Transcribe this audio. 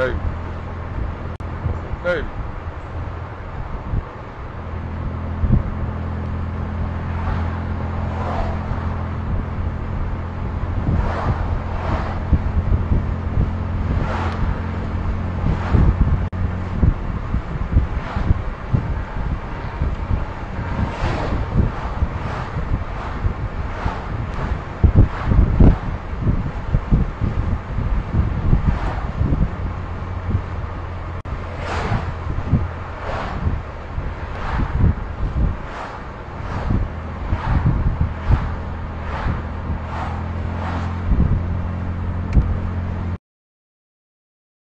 Move. Move.